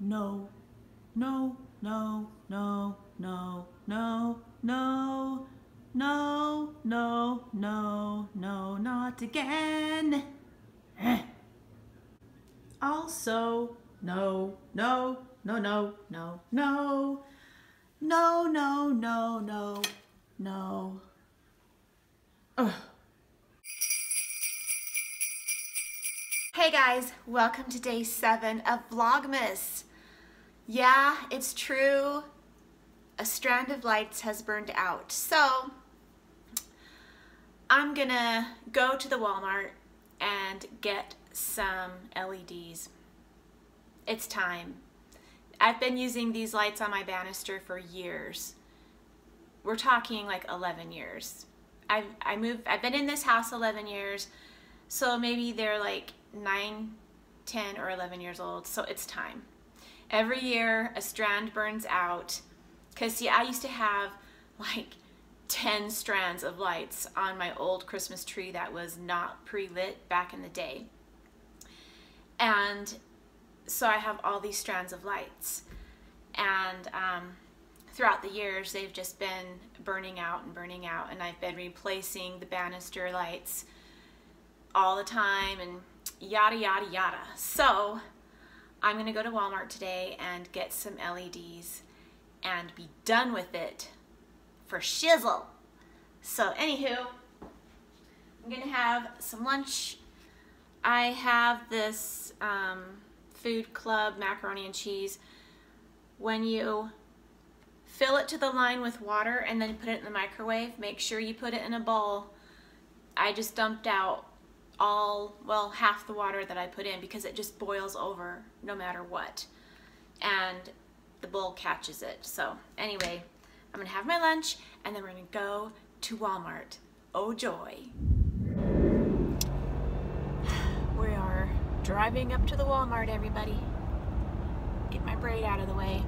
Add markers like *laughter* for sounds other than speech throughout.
no, no, no, no, no, no, no, no, no, no, no, not again. Also, no, no, no, no, no, no, no, no, no, no, no. Hey guys, welcome to day seven of Vlogmas. Yeah, it's true. A strand of lights has burned out. So, I'm gonna go to the Walmart and get some LEDs. It's time. I've been using these lights on my banister for years. We're talking like 11 years. I've, I moved, I've been in this house 11 years, so maybe they're like 9, 10, or 11 years old, so it's time. Every year, a strand burns out, because see, I used to have like 10 strands of lights on my old Christmas tree that was not pre-lit back in the day. And so I have all these strands of lights. And um, throughout the years, they've just been burning out and burning out, and I've been replacing the banister lights all the time and yada, yada, yada. So I'm gonna go to Walmart today and get some LEDs and be done with it for shizzle. So anywho, I'm gonna have some lunch. I have this um, Food Club macaroni and cheese. When you fill it to the line with water and then put it in the microwave, make sure you put it in a bowl. I just dumped out all, well, half the water that I put in because it just boils over no matter what. And the bowl catches it. So anyway, I'm gonna have my lunch and then we're gonna go to Walmart. Oh joy. *sighs* We are driving up to the Walmart, everybody. Get my braid out of the way.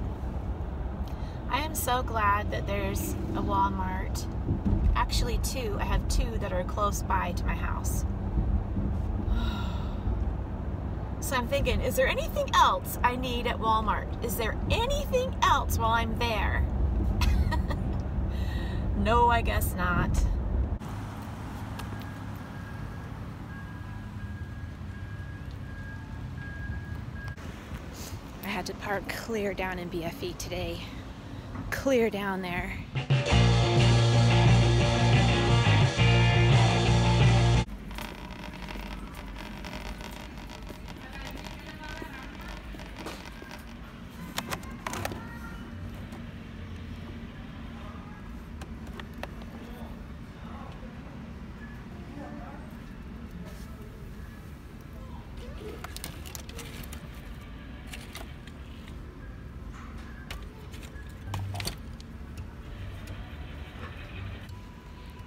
I am so glad that there's a Walmart. Actually two, I have two that are close by to my house. So I'm thinking, is there anything else I need at Walmart? Is there anything else while I'm there? *laughs* no, I guess not. I had to park clear down in BFE today. Clear down there.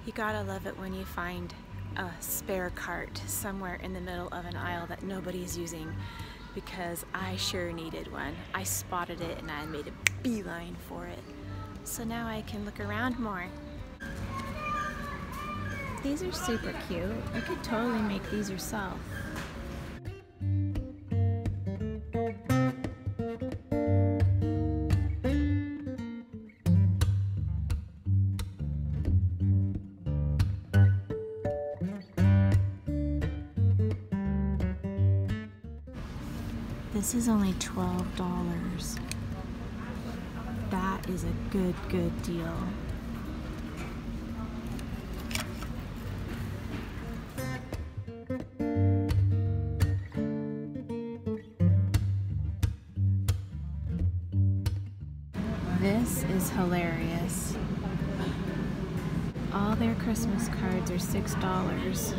You gotta love it when you find a spare cart somewhere in the middle of an aisle that nobody's using because I sure needed one. I spotted it and I made a beeline for it. So now I can look around more. These are super cute. You could totally make these yourself. This is only $12. That is a good, good deal. This is hilarious. All their Christmas cards are $6.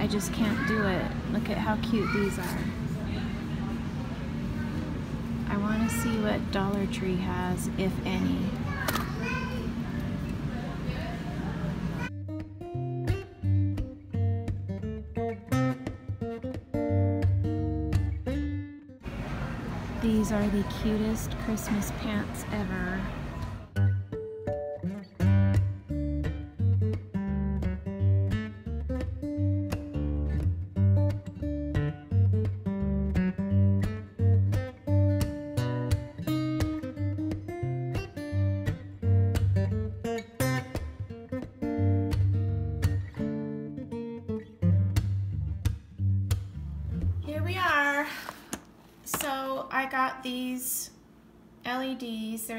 I just can't do it. Look at how cute these are. I want to see what Dollar Tree has, if any. These are the cutest Christmas pants ever.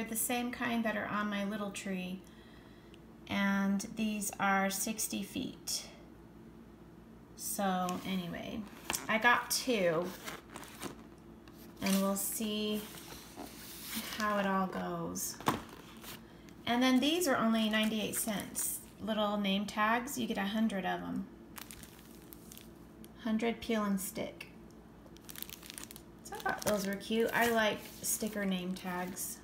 The same kind that are on my little tree. And these are 60 feet. So anyway, I got two. And we'll see how it all goes. And then these are only 98 cents. Little name tags, you get a hundred of them. 100 peel and stick. So I thought those were cute. I like sticker name tags.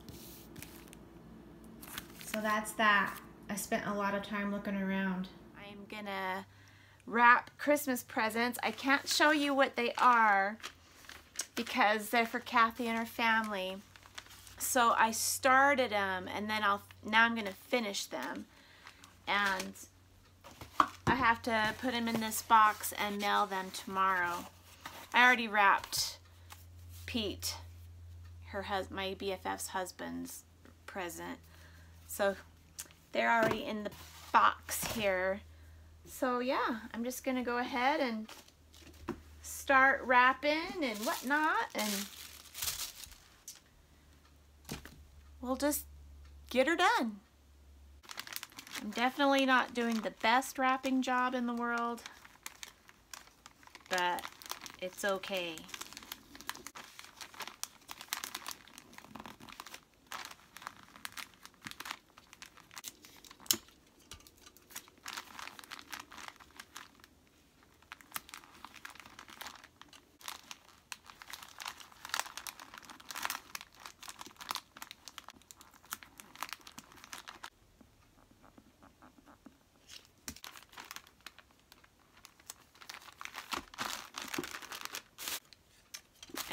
So that's that. I spent a lot of time looking around. I'm gonna wrap Christmas presents. I can't show you what they are because they're for Kathy and her family. So I started them and then I'll now I'm gonna finish them and I have to put them in this box and mail them tomorrow. I already wrapped Pete, her hus my BFF's husband's present. So they're already in the box here. So yeah, I'm just gonna go ahead and start wrapping and whatnot and we'll just get her done. I'm definitely not doing the best wrapping job in the world, but it's okay.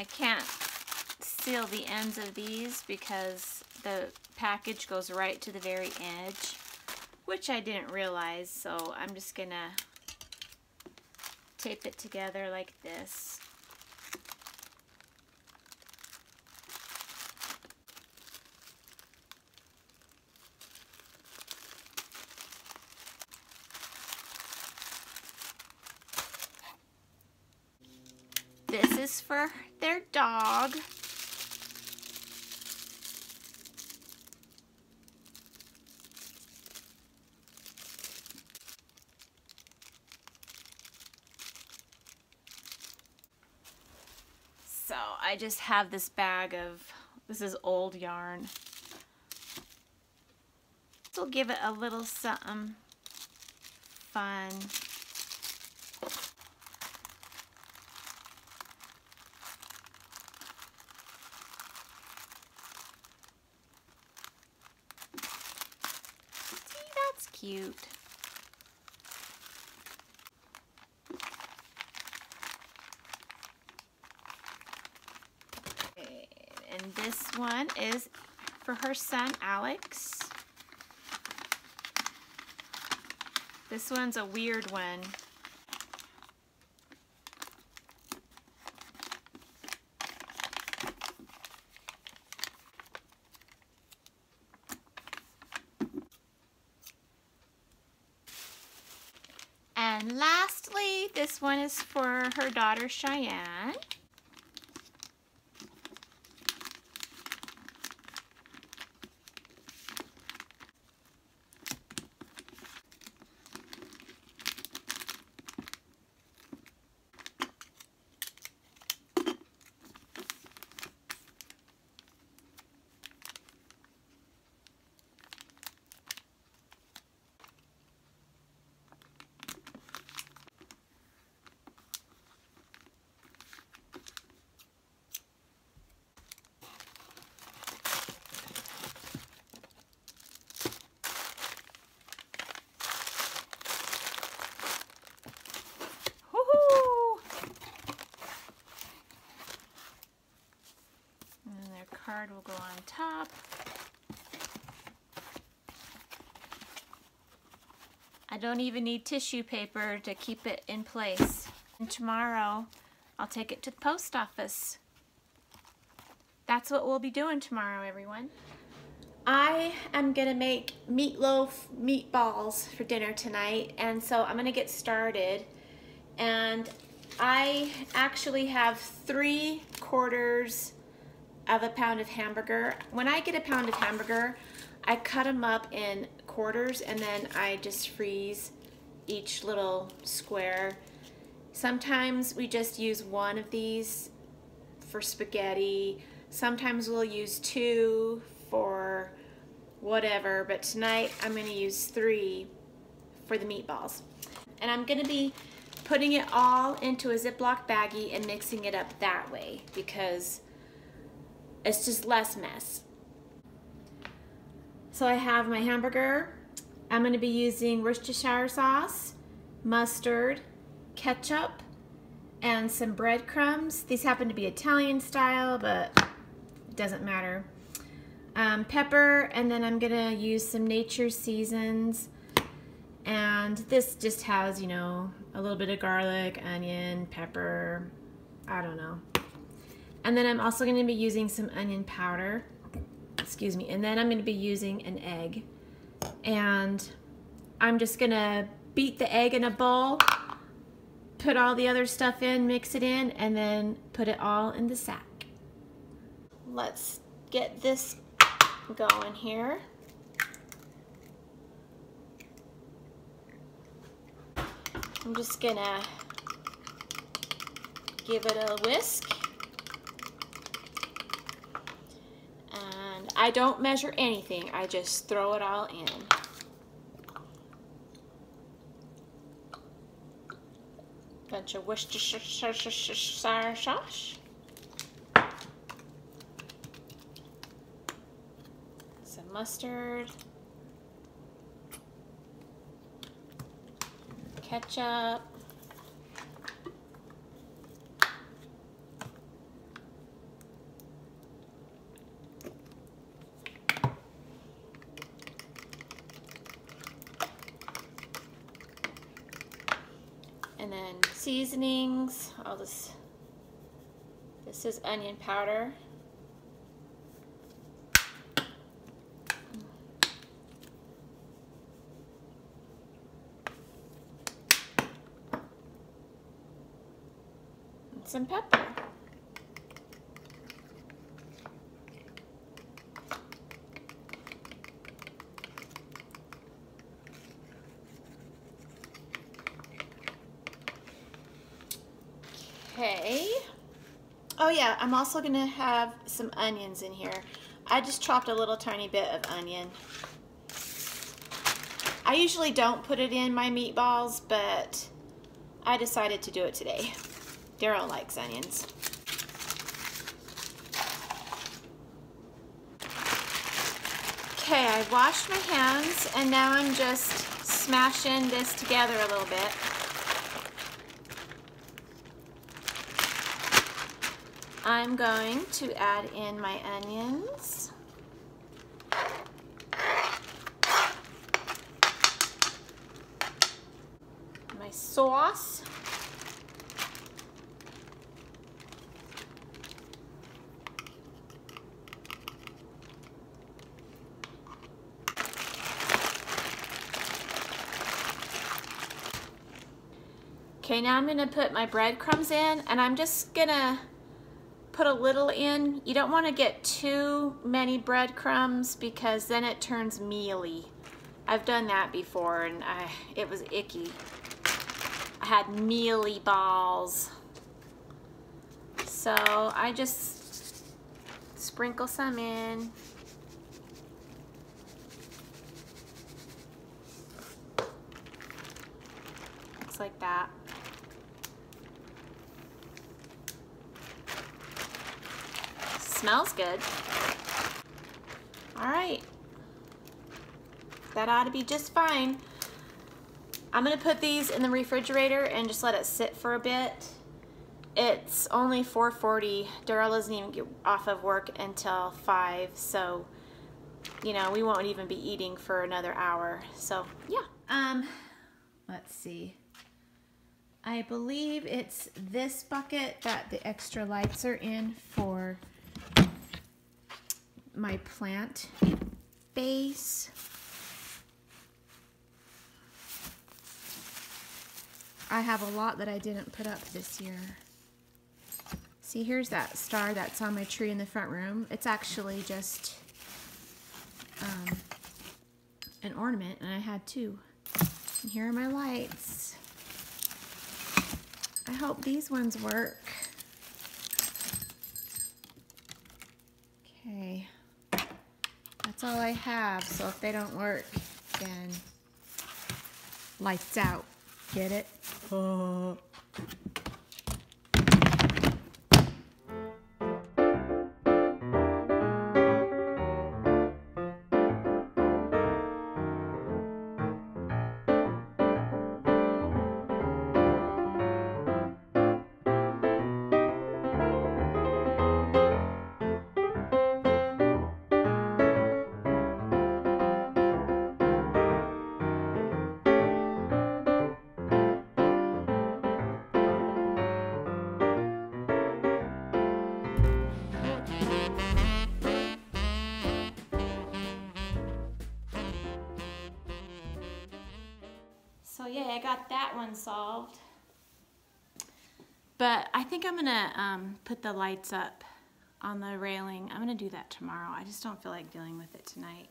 I can't seal the ends of these because the package goes right to the very edge, which I didn't realize, so I'm just gonna tape it together like this. This is for their dog. So I just have this bag of, this is old yarn. This will give it a little something fun. That's cute. Okay, And this one is for her son, Alex. This one's a weird one. And lastly, this one is for her daughter Cheyenne. Woohoo! And then their card will go on top. I don't even need tissue paper to keep it in place. And tomorrow, I'll take it to the post office. That's what we'll be doing tomorrow, everyone. I am gonna make meatloaf meatballs for dinner tonight, and so I'm gonna get started. And I actually have three quarters of a pound of hamburger. When I get a pound of hamburger, I cut them up in quarters and then I just freeze each little square. Sometimes we just use one of these for spaghetti. Sometimes we'll use two for whatever, but tonight I'm gonna use three for the meatballs. And I'm gonna be putting it all into a Ziploc baggie and mixing it up that way because it's just less mess. So I have my hamburger. I'm gonna be using Worcestershire sauce, mustard, ketchup, and some breadcrumbs. These happen to be Italian style, but it doesn't matter. Um, pepper, and then I'm gonna use some Nature Seasons. And this just has, you know, a little bit of garlic, onion, pepper, I don't know. And then I'm also gonna be using some onion powder, excuse me, and then I'm gonna be using an egg. And I'm just gonna beat the egg in a bowl, put all the other stuff in, mix it in, and then put it all in the sack. Let's get this going here. I'm just gonna give it a whisk. And I don't measure anything, I just throw it all in. Bunch of Worcestershire sauce. Some mustard. ketchup. And then seasonings, all this, this is onion powder. And some pepper. Okay. Oh Oh, yeah, I'm also gonna have some onions in here. I just chopped a little tiny bit of onion. I usually don't put it in my meatballs, but I decided to do it today. Daryl likes onions. Okay, I washed my hands and now I'm just smashing this together a little bit. I'm going to add in my onions. My sauce. Okay, now I'm gonna put my breadcrumbs in and I'm just gonna put a little in. You don't wanna get too many breadcrumbs because then it turns mealy. I've done that before and I, it was icky. I had mealy balls. So I just sprinkle some in. Looks like that. Smells good. All right. That ought to be just fine. I'm gonna put these in the refrigerator and just let it sit for a bit. It's only 4.40. Daryl doesn't even get off of work until 5, so, you know, we won't even be eating for another hour. So, yeah. Um, let's see. I believe it's this bucket that the extra lights are in for my plant base. I have a lot that I didn't put up this year. See, here's that star that's on my tree in the front room. It's actually just um, an ornament, and I had two. And here are my lights. I hope these ones work. Okay, that's all I have, so if they don't work, then lights out. Get it? Uh. That one solved. But I think I'm gonna um, put the lights up on the railing. I'm gonna do that tomorrow. I just don't feel like dealing with it tonight.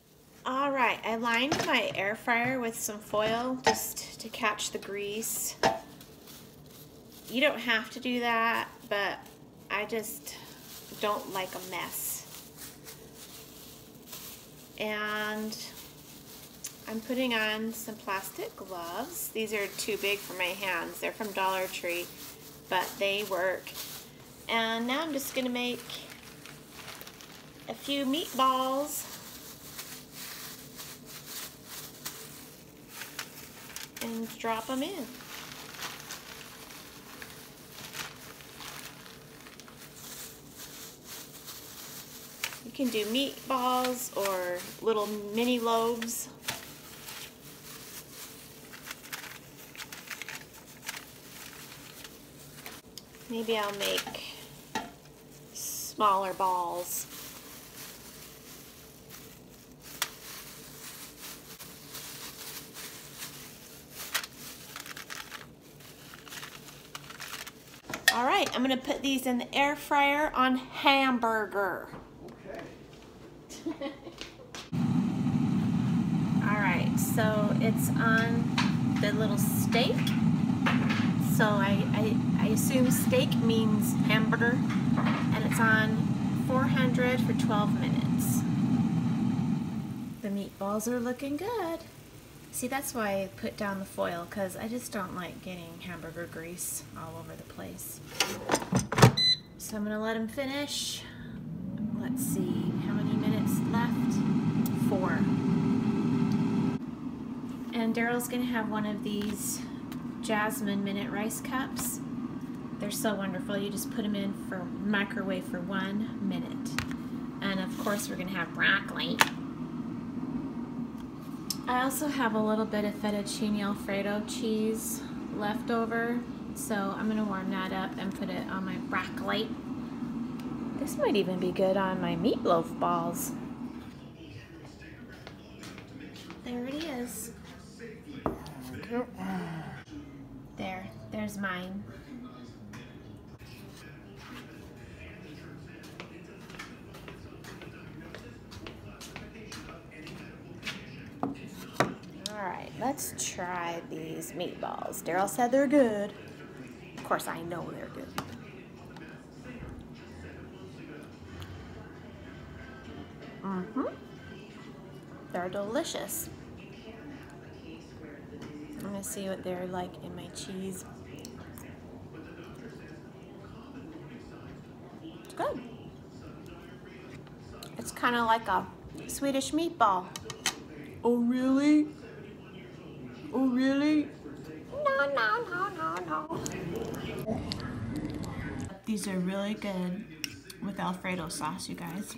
All right, I lined my air fryer with some foil just to catch the grease. You don't have to do that, but I just don't like a mess. And I'm putting on some plastic gloves. These are too big for my hands. They're from Dollar Tree, but they work. And now I'm just gonna make a few meatballs. And drop them in. You can do meatballs or little mini loaves Maybe I'll make smaller balls. All right, I'm gonna put these in the air fryer on hamburger. Okay. *laughs* All right, so it's on the little steak. So I, I, I assume steak means hamburger, and it's on 400 for 12 minutes. The meatballs are looking good. See, that's why I put down the foil, because I just don't like getting hamburger grease all over the place. So I'm going to let them finish. Let's see, how many minutes left? Four. And Daryl's going to have one of these Jasmine Minute Rice Cups. They're so wonderful. You just put them in for microwave for one minute. And of course we're going to have broccoli. I also have a little bit of fettuccine alfredo cheese left over. So I'm going to warm that up and put it on my broccoli. This might even be good on my meatloaf balls. There it is. There, there's mine. Alright, let's try these meatballs. Daryl said they're good. Of course, I know they're good. Mm-hmm. They're delicious. I'm gonna see what they're like in my cheese. It's good. It's kind of like a Swedish meatball. Oh, really? Oh, really? No, no, no, no, no. These are really good with Alfredo sauce, you guys.